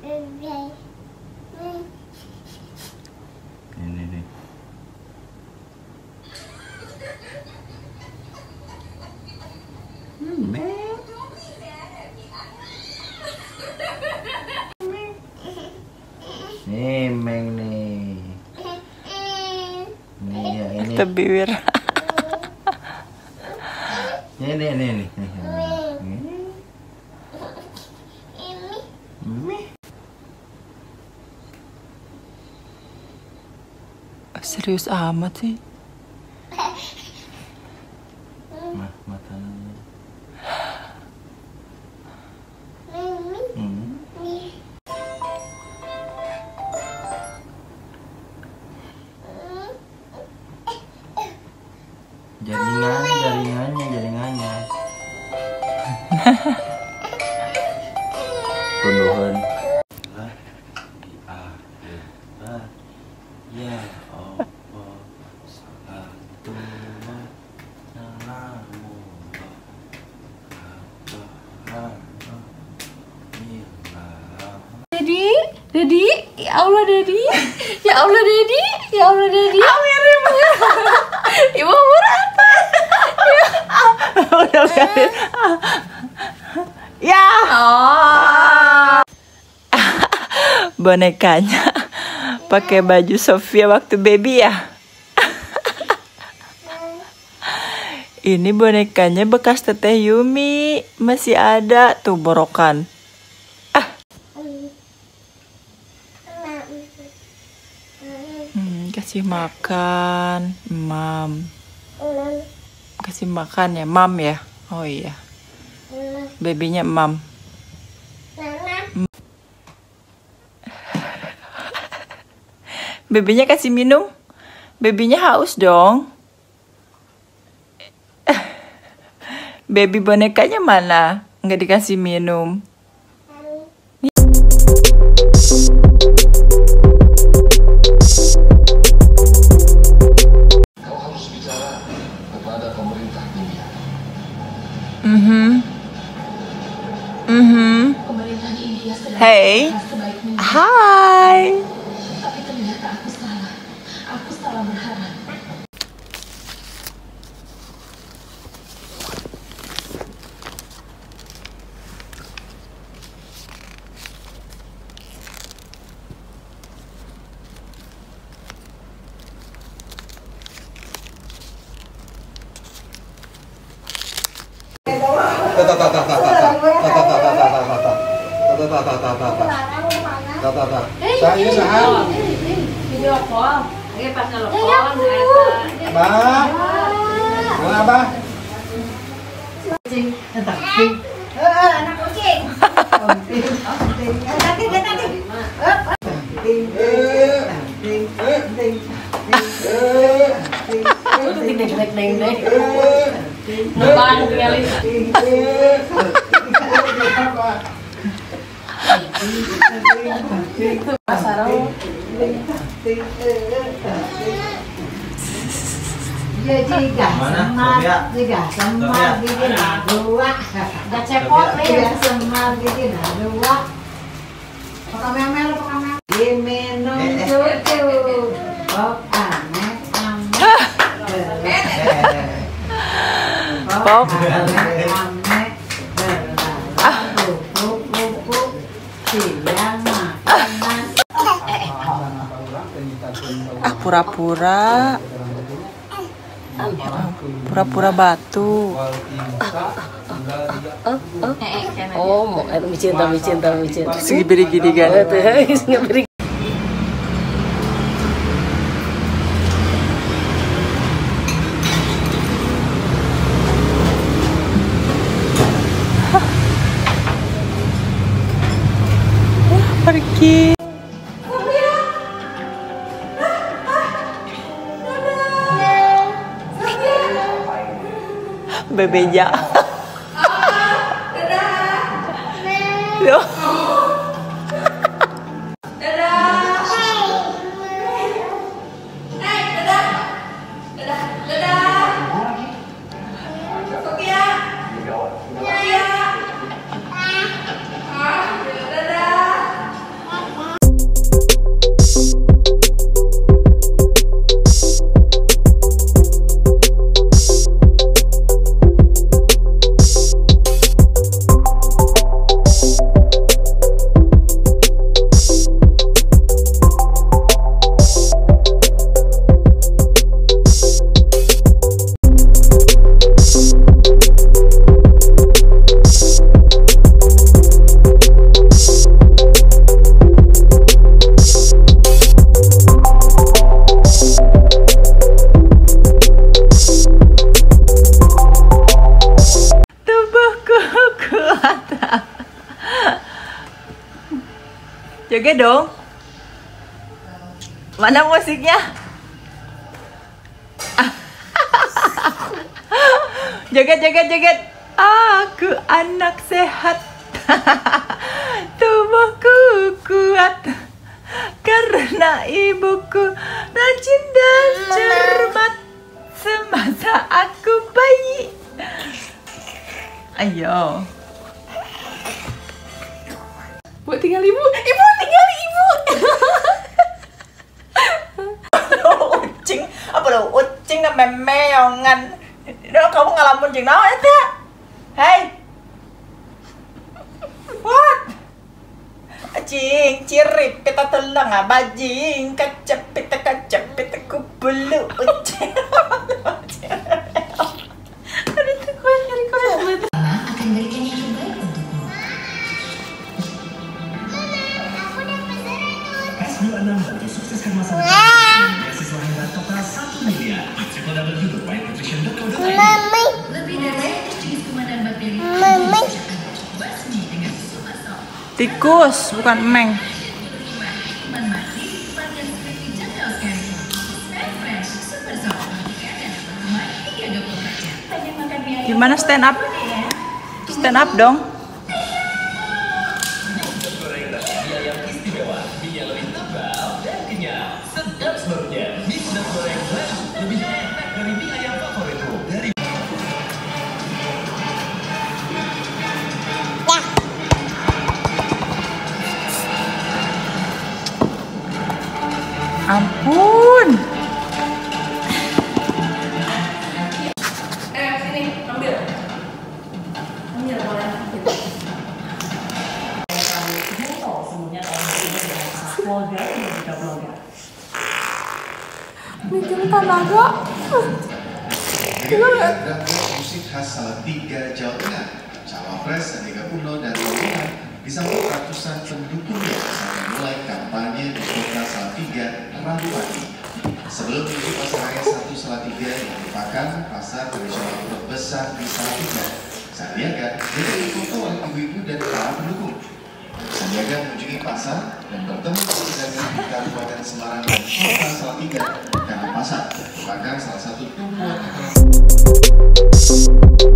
Ini nih. Hmm. Nih, Meng nih. Nih ya ini. Kita bibir. Nih nih nih nih. nih, nih. Mimi. Serius amat sih. Dedi, Dedi, ya Allah Dedi, ya Allah Dedi, ya Allah Dedi. Amin, Ibu umur apa? Udah biarin. Ya. Oh. Bonekanya pakai baju Sofia waktu baby ya. Ini bonekanya bekas teteh Yumi masih ada tuh borokan. Hmm, kasih makan, mam. Kasih makan ya, mam ya. Oh iya, babynya mam. Babynya kasih minum. Babynya haus dong. Baby bonekanya mana? Nggak dikasih minum. Kau harus bicara kepada Saya saham. Depan kali. Juga semar bikin dua. Gak cepot nih. Juga semar bikin dua. Pakai memel, pakai memel. Diminum Eh, eh. Nasi. Ah pura-pura. Pura-pura batu. Oh, mau bicinta, bicinta, bicinta. Segi beri gini kan. Beri. Bebé ya. Joget dong. Mana musiknya? joget, joget, joget. Aku anak sehat. Tubuhku kuat. Karena ibuku rajin dan cermat semasa aku bayi. Ayo. Bu tinggal ibu. Ibu. ucing apa lo ucing sama memeongan Đó kamu ngalamun jeung naon eta? Hei. What? Acing, cirip kita telang ah bajing kecepit kecepit ku belu ucing makan mie ayam. Gimana stand up? Stand up dong Ampun Eh sini ambil. Ambil boleh. Bikin musik khas Salatiga, Jawa Tengah. Cawapres Sandiaga Uno dan rombongan disambut ratusan pendukungnya Sebelum menuju pasar raya satu Salatiga yang merupakan pasar tradisional terbesar di Salatiga, Sandiaga jadi foto oleh ibu-ibu dan para pendukung. Sandiaga mengunjungi pasar dan bertemu dengan di Kabupaten Semarang dan Kota Salatiga karena pasar merupakan salah satu tumpuan ekonomi